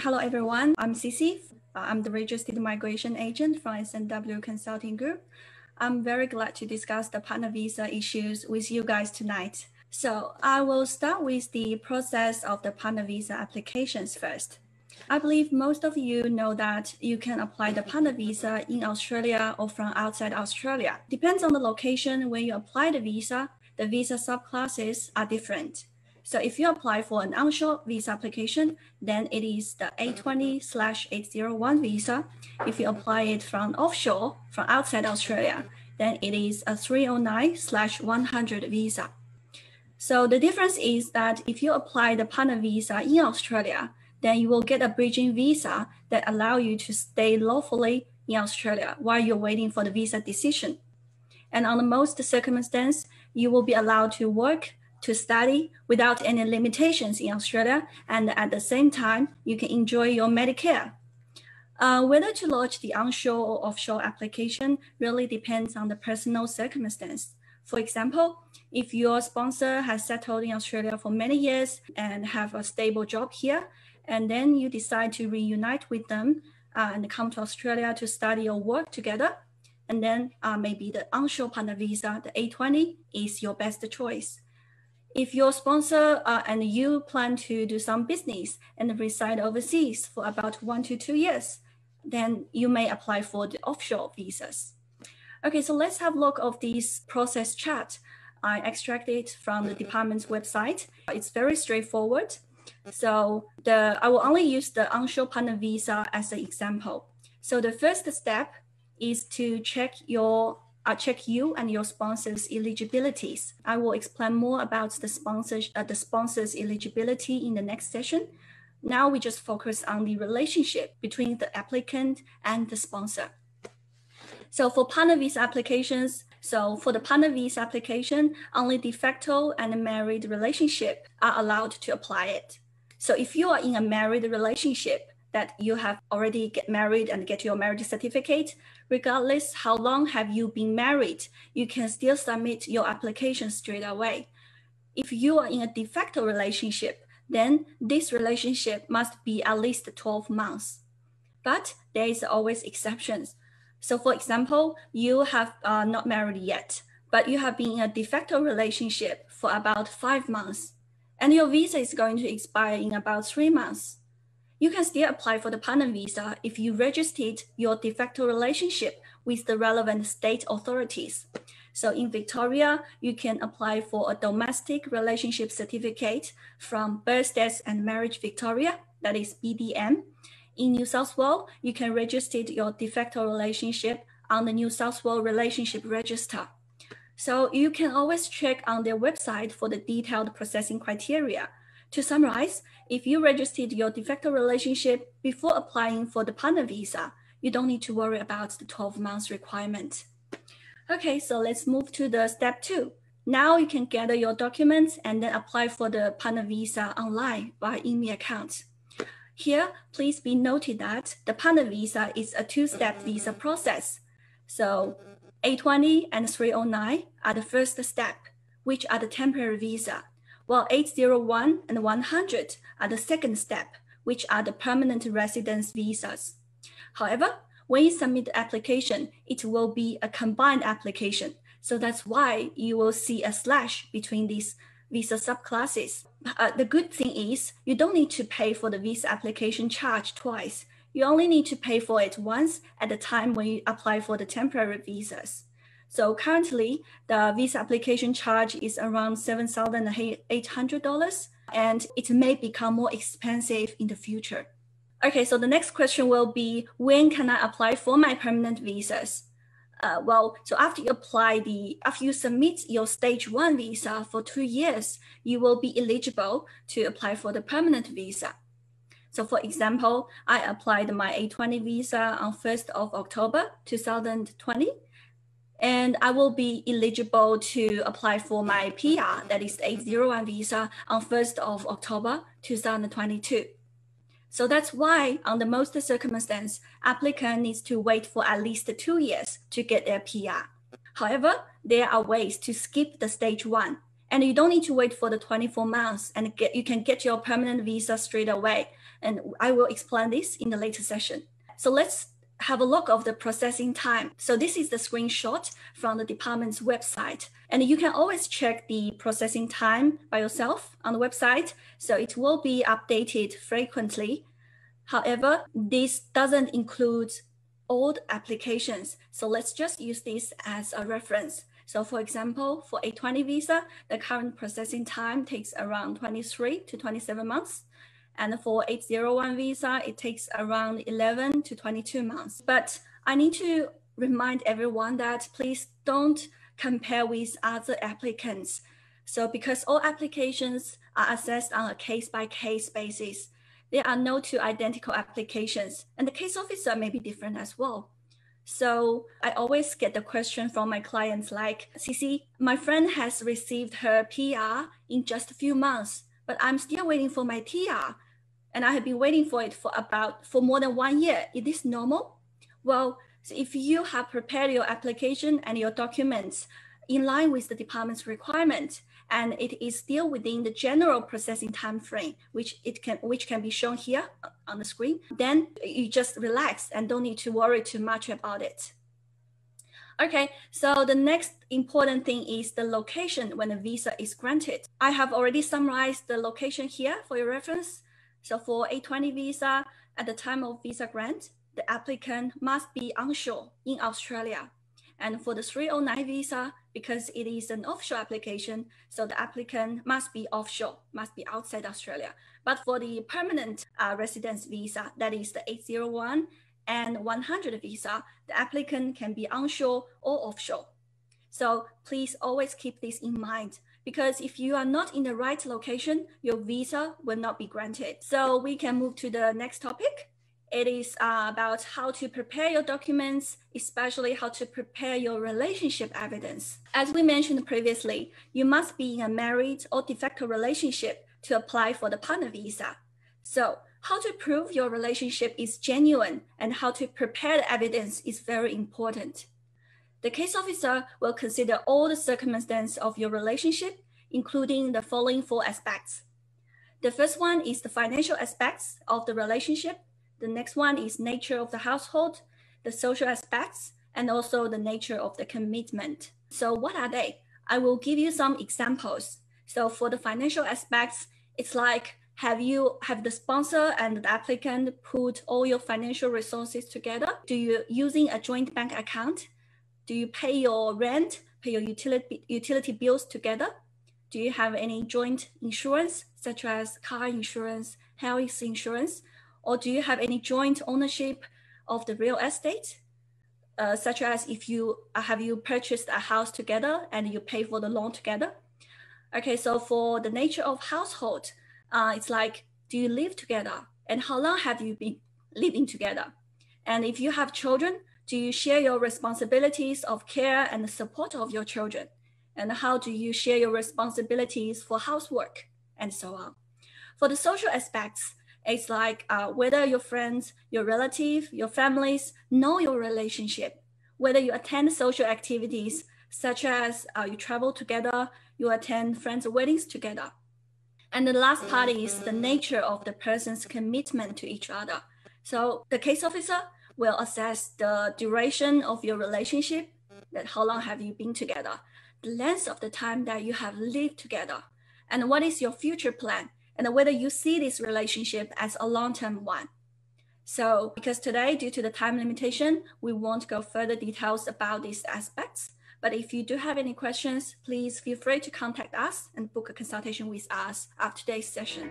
Hello, everyone. I'm Cissy. Uh, I'm the registered migration agent from SNW Consulting Group. I'm very glad to discuss the partner visa issues with you guys tonight. So I will start with the process of the partner visa applications first. I believe most of you know that you can apply the partner visa in Australia or from outside Australia. Depends on the location where you apply the visa, the visa subclasses are different. So if you apply for an onshore visa application, then it is the 820 slash 801 visa. If you apply it from offshore, from outside Australia, then it is a 309 slash 100 visa. So the difference is that if you apply the partner visa in Australia, then you will get a bridging visa that allow you to stay lawfully in Australia while you're waiting for the visa decision. And on the most circumstance, you will be allowed to work to study without any limitations in Australia. And at the same time, you can enjoy your Medicare. Uh, whether to launch the onshore or offshore application really depends on the personal circumstance. For example, if your sponsor has settled in Australia for many years and have a stable job here, and then you decide to reunite with them uh, and come to Australia to study or work together, and then uh, maybe the onshore partner visa, the 820, is your best choice. If your sponsor uh, and you plan to do some business and reside overseas for about one to two years, then you may apply for the offshore visas. Okay, so let's have a look of this process chart. I extracted from the department's website. It's very straightforward. So the I will only use the onshore partner visa as an example. So the first step is to check your I'll check you and your sponsors eligibilities. I will explain more about the sponsors, uh, the sponsors eligibility in the next session. Now we just focus on the relationship between the applicant and the sponsor. So for partner visa applications, so for the partner visa application, only de facto and married relationship are allowed to apply it. So if you are in a married relationship, that you have already get married and get your marriage certificate, regardless how long have you been married, you can still submit your application straight away. If you are in a de facto relationship, then this relationship must be at least 12 months. But there is always exceptions. So for example, you have uh, not married yet, but you have been in a de facto relationship for about five months, and your visa is going to expire in about three months you can still apply for the partner visa if you registered your de facto relationship with the relevant state authorities. So in Victoria, you can apply for a domestic relationship certificate from Birth, Death and Marriage Victoria, that is BDM. In New South Wales, you can register your de facto relationship on the New South Wales Relationship Register. So you can always check on their website for the detailed processing criteria. To summarize, if you registered your de facto relationship before applying for the partner visa, you don't need to worry about the 12 months requirement. Okay, so let's move to the step two. Now you can gather your documents and then apply for the partner visa online by ImmiAccount. Here, please be noted that the partner visa is a two-step visa process. So 820 and 309 are the first step, which are the temporary visa while 801 and 100 are the second step, which are the permanent residence visas. However, when you submit the application, it will be a combined application. So that's why you will see a slash between these visa subclasses. Uh, the good thing is you don't need to pay for the visa application charge twice. You only need to pay for it once at the time when you apply for the temporary visas. So currently, the visa application charge is around $7,800 and it may become more expensive in the future. Okay, so the next question will be, when can I apply for my permanent visas? Uh, well, so after you apply the, after you submit your stage one visa for two years, you will be eligible to apply for the permanent visa. So for example, I applied my 820 visa on 1st of October 2020 and I will be eligible to apply for my PR, that is 801 visa, on 1st of October 2022. So that's why, under most circumstances, applicant needs to wait for at least two years to get their PR. However, there are ways to skip the stage one, and you don't need to wait for the 24 months, and get, you can get your permanent visa straight away And I will explain this in the later session. So let's have a look of the processing time. So this is the screenshot from the department's website. And you can always check the processing time by yourself on the website. So it will be updated frequently. However, this doesn't include old applications. So let's just use this as a reference. So for example, for 820 visa, the current processing time takes around 23 to 27 months. And for 801 visa, it takes around 11 to 22 months. But I need to remind everyone that please don't compare with other applicants. So because all applications are assessed on a case by case basis, there are no two identical applications and the case officer may be different as well. So I always get the question from my clients like, Cissy, my friend has received her PR in just a few months, but I'm still waiting for my TR and I have been waiting for it for about for more than one year. Is this normal? Well, so if you have prepared your application and your documents in line with the department's requirement, and it is still within the general processing time frame, which it can which can be shown here on the screen, then you just relax and don't need to worry too much about it. Okay, so the next important thing is the location when a visa is granted. I have already summarized the location here for your reference. So for 820 visa, at the time of visa grant, the applicant must be onshore in Australia. And for the 309 visa, because it is an offshore application, so the applicant must be offshore, must be outside Australia. But for the permanent uh, residence visa, that is the 801 and 100 visa, the applicant can be onshore or offshore. So please always keep this in mind because if you are not in the right location, your visa will not be granted. So we can move to the next topic. It is uh, about how to prepare your documents, especially how to prepare your relationship evidence. As we mentioned previously, you must be in a married or de facto relationship to apply for the partner visa. So how to prove your relationship is genuine and how to prepare the evidence is very important. The case officer will consider all the circumstances of your relationship, including the following four aspects. The first one is the financial aspects of the relationship. The next one is nature of the household, the social aspects, and also the nature of the commitment. So what are they? I will give you some examples. So for the financial aspects, it's like have you have the sponsor and the applicant put all your financial resources together? Do you using a joint bank account? Do you pay your rent, pay your utility, utility bills together? Do you have any joint insurance, such as car insurance, health insurance? Or do you have any joint ownership of the real estate? Uh, such as if you uh, have you purchased a house together and you pay for the loan together. Okay, so for the nature of household, uh, it's like, do you live together? And how long have you been living together? And if you have children, do you share your responsibilities of care and support of your children? And how do you share your responsibilities for housework and so on? For the social aspects, it's like uh, whether your friends, your relative, your families know your relationship, whether you attend social activities such as uh, you travel together, you attend friends' weddings together. And the last part is the nature of the person's commitment to each other. So the case officer will assess the duration of your relationship, that how long have you been together, the length of the time that you have lived together, and what is your future plan, and whether you see this relationship as a long-term one. So because today, due to the time limitation, we won't go further details about these aspects. But if you do have any questions, please feel free to contact us and book a consultation with us after today's session.